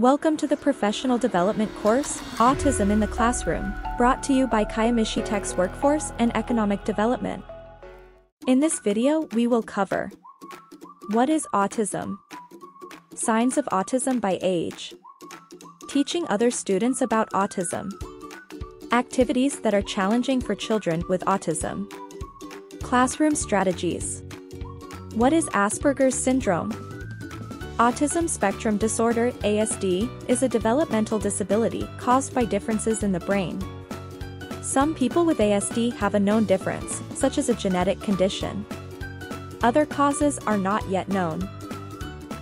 Welcome to the Professional Development course, Autism in the Classroom, brought to you by Kiamichi Tech's Workforce and Economic Development. In this video, we will cover What is autism? Signs of autism by age. Teaching other students about autism. Activities that are challenging for children with autism. Classroom strategies. What is Asperger's syndrome? Autism spectrum disorder, ASD, is a developmental disability caused by differences in the brain. Some people with ASD have a known difference, such as a genetic condition. Other causes are not yet known.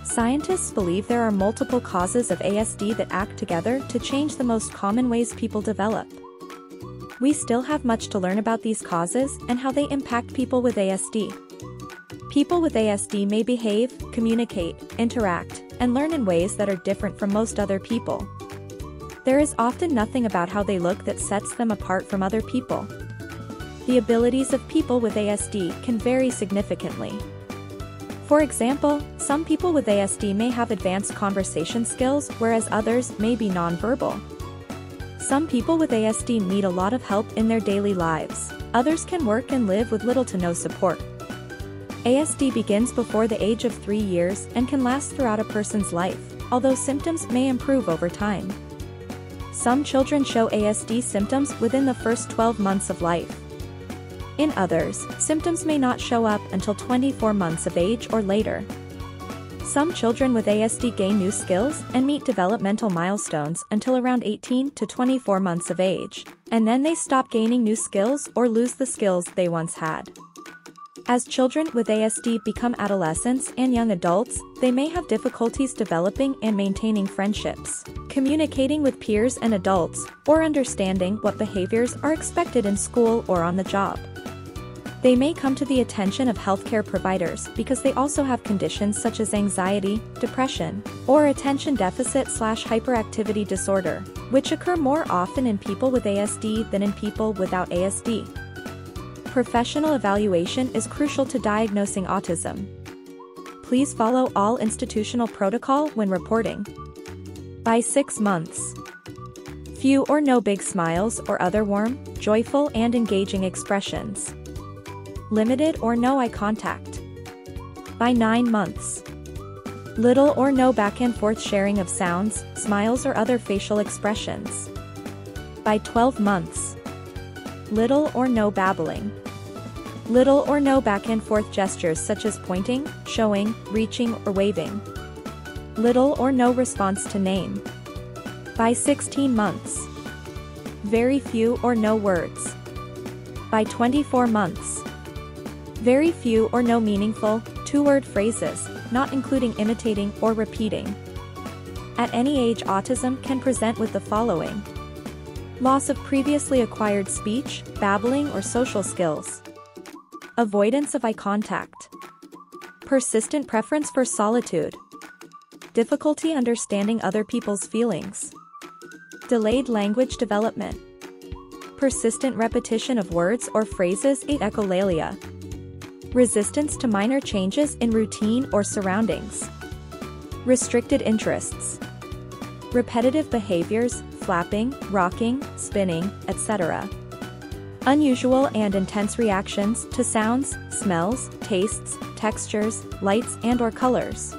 Scientists believe there are multiple causes of ASD that act together to change the most common ways people develop. We still have much to learn about these causes and how they impact people with ASD. People with ASD may behave, communicate, interact, and learn in ways that are different from most other people. There is often nothing about how they look that sets them apart from other people. The abilities of people with ASD can vary significantly. For example, some people with ASD may have advanced conversation skills whereas others may be nonverbal. Some people with ASD need a lot of help in their daily lives, others can work and live with little to no support. ASD begins before the age of 3 years and can last throughout a person's life, although symptoms may improve over time. Some children show ASD symptoms within the first 12 months of life. In others, symptoms may not show up until 24 months of age or later. Some children with ASD gain new skills and meet developmental milestones until around 18 to 24 months of age, and then they stop gaining new skills or lose the skills they once had. As children with ASD become adolescents and young adults, they may have difficulties developing and maintaining friendships, communicating with peers and adults, or understanding what behaviors are expected in school or on the job. They may come to the attention of healthcare providers because they also have conditions such as anxiety, depression, or attention deficit slash hyperactivity disorder, which occur more often in people with ASD than in people without ASD. Professional evaluation is crucial to diagnosing autism. Please follow all institutional protocol when reporting. By 6 months. Few or no big smiles or other warm, joyful and engaging expressions. Limited or no eye contact. By 9 months. Little or no back and forth sharing of sounds, smiles or other facial expressions. By 12 months little or no babbling. Little or no back and forth gestures such as pointing, showing, reaching, or waving. Little or no response to name. By 16 months. Very few or no words. By 24 months. Very few or no meaningful, two-word phrases, not including imitating or repeating. At any age autism can present with the following. Loss of previously acquired speech, babbling or social skills. Avoidance of eye contact. Persistent preference for solitude. Difficulty understanding other people's feelings. Delayed language development. Persistent repetition of words or phrases echolalia. Resistance to minor changes in routine or surroundings. Restricted interests. Repetitive behaviors, flapping, rocking, spinning, etc. Unusual and intense reactions to sounds, smells, tastes, textures, lights and or colors.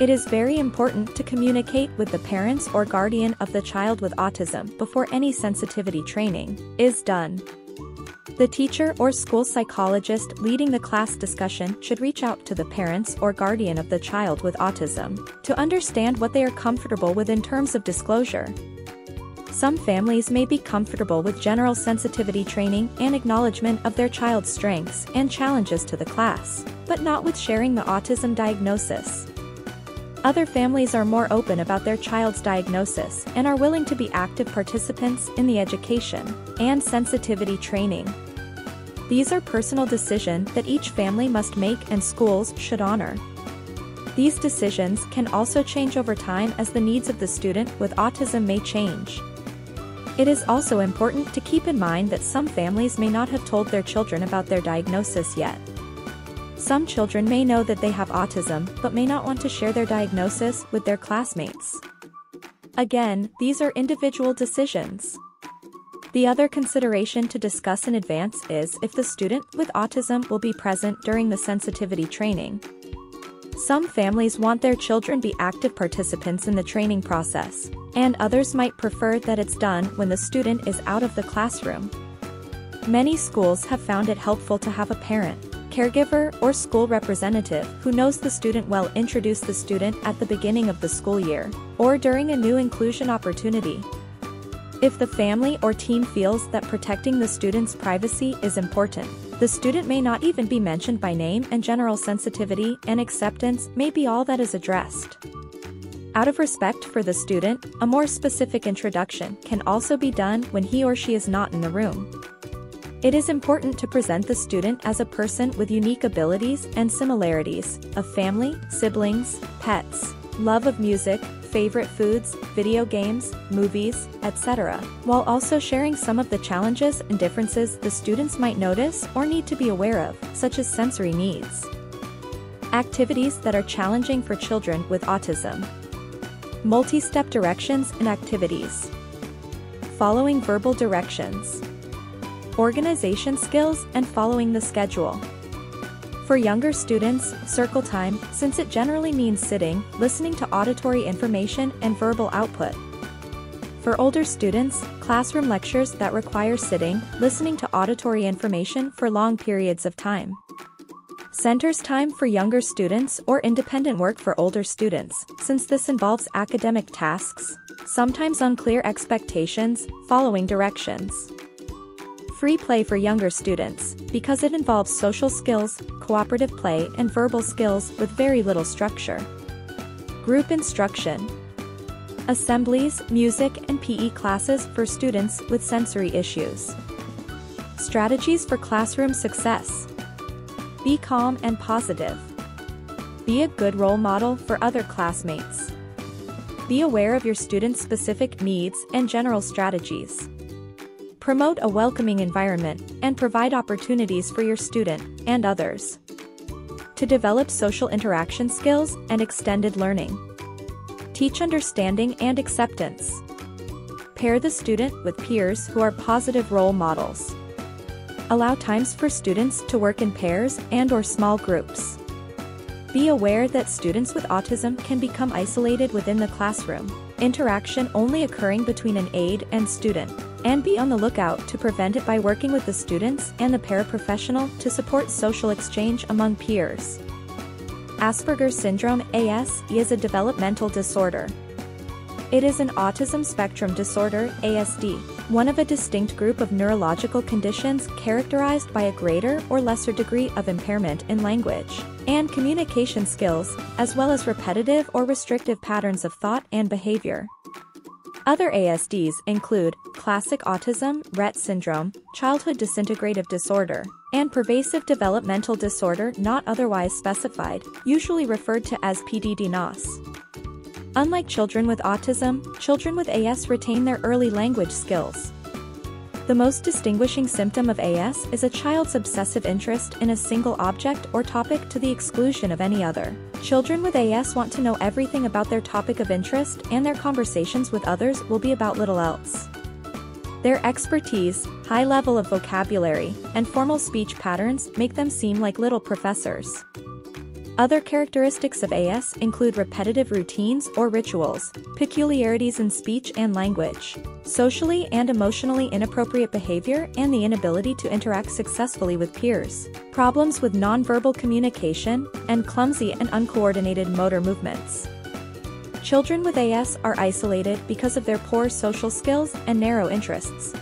It is very important to communicate with the parents or guardian of the child with autism before any sensitivity training is done. The teacher or school psychologist leading the class discussion should reach out to the parents or guardian of the child with autism to understand what they are comfortable with in terms of disclosure. Some families may be comfortable with general sensitivity training and acknowledgement of their child's strengths and challenges to the class, but not with sharing the autism diagnosis. Other families are more open about their child's diagnosis and are willing to be active participants in the education and sensitivity training. These are personal decisions that each family must make and schools should honor. These decisions can also change over time as the needs of the student with autism may change. It is also important to keep in mind that some families may not have told their children about their diagnosis yet. Some children may know that they have autism but may not want to share their diagnosis with their classmates. Again, these are individual decisions. The other consideration to discuss in advance is if the student with autism will be present during the sensitivity training. Some families want their children be active participants in the training process, and others might prefer that it's done when the student is out of the classroom. Many schools have found it helpful to have a parent, caregiver, or school representative who knows the student well introduce the student at the beginning of the school year, or during a new inclusion opportunity. If the family or team feels that protecting the student's privacy is important, the student may not even be mentioned by name and general sensitivity and acceptance may be all that is addressed. Out of respect for the student, a more specific introduction can also be done when he or she is not in the room. It is important to present the student as a person with unique abilities and similarities of family, siblings, pets, love of music, favorite foods, video games, movies, etc., while also sharing some of the challenges and differences the students might notice or need to be aware of, such as sensory needs. Activities that are challenging for children with autism. Multi-step directions and activities. Following verbal directions. Organization skills and following the schedule. For younger students, circle time, since it generally means sitting, listening to auditory information and verbal output. For older students, classroom lectures that require sitting, listening to auditory information for long periods of time. Centers time for younger students or independent work for older students, since this involves academic tasks, sometimes unclear expectations, following directions. Free play for younger students, because it involves social skills, cooperative play and verbal skills with very little structure. Group instruction. Assemblies, music and PE classes for students with sensory issues. Strategies for classroom success. Be calm and positive. Be a good role model for other classmates. Be aware of your students' specific needs and general strategies. Promote a welcoming environment and provide opportunities for your student and others. To develop social interaction skills and extended learning. Teach understanding and acceptance. Pair the student with peers who are positive role models. Allow times for students to work in pairs and or small groups. Be aware that students with autism can become isolated within the classroom, interaction only occurring between an aide and student and be on the lookout to prevent it by working with the students and the paraprofessional to support social exchange among peers. Asperger's syndrome AS is a developmental disorder. It is an autism spectrum disorder ASD, one of a distinct group of neurological conditions characterized by a greater or lesser degree of impairment in language and communication skills, as well as repetitive or restrictive patterns of thought and behavior. Other ASDs include classic autism, Rett syndrome, childhood disintegrative disorder, and pervasive developmental disorder not otherwise specified, usually referred to as PDD-NOS. Unlike children with autism, children with AS retain their early language skills. The most distinguishing symptom of AS is a child's obsessive interest in a single object or topic to the exclusion of any other. Children with AS want to know everything about their topic of interest and their conversations with others will be about little else. Their expertise, high level of vocabulary, and formal speech patterns make them seem like little professors. Other characteristics of AS include repetitive routines or rituals, peculiarities in speech and language, socially and emotionally inappropriate behavior and the inability to interact successfully with peers, problems with nonverbal communication, and clumsy and uncoordinated motor movements. Children with AS are isolated because of their poor social skills and narrow interests.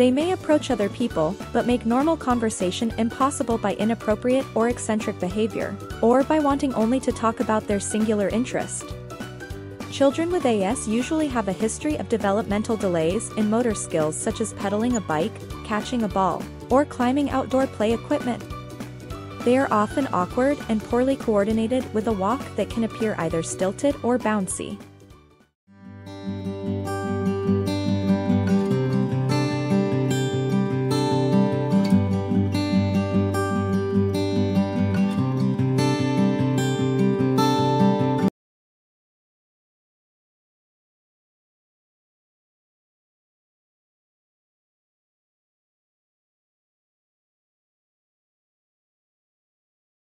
They may approach other people, but make normal conversation impossible by inappropriate or eccentric behavior, or by wanting only to talk about their singular interest. Children with AS usually have a history of developmental delays in motor skills such as pedaling a bike, catching a ball, or climbing outdoor play equipment. They are often awkward and poorly coordinated with a walk that can appear either stilted or bouncy.